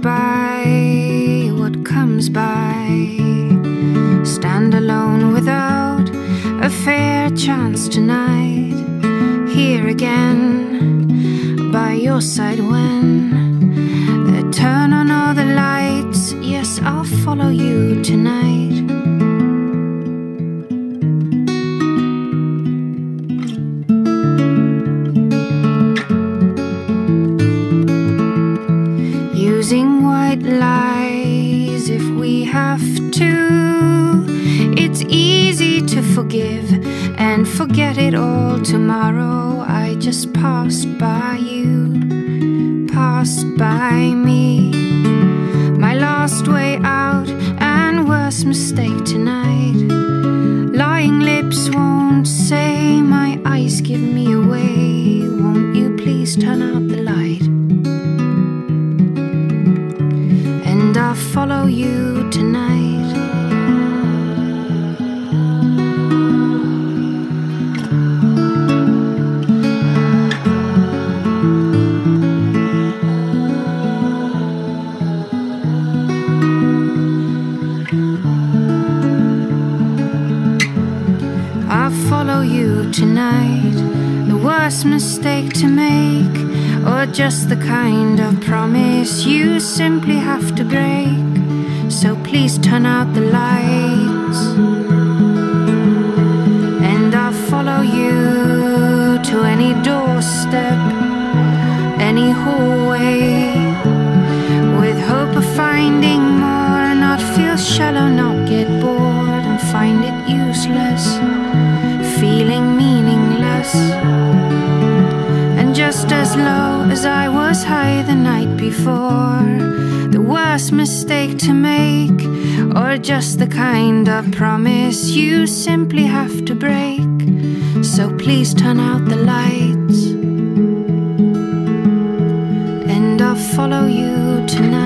by what comes by. Stand alone without a fair chance tonight. Here again, by your side when. Turn on all the lights, yes, I'll follow you tonight. Have to. It's easy to forgive and forget it all tomorrow. I just passed by you, passed by me. My last way out and worst mistake tonight. Lying lips won't say, my eyes give me away. Won't you please turn out follow you tonight. I'll follow you tonight. The worst mistake to make, or just the kind of promise you simply have to break. So please turn out the lights, and I'll follow you to any doorstep, any hallway, with hope of finding more, not feel shallow, not get bored, and find it useless high the night before, the worst mistake to make, or just the kind of promise you simply have to break. So please turn out the lights, and I'll follow you tonight.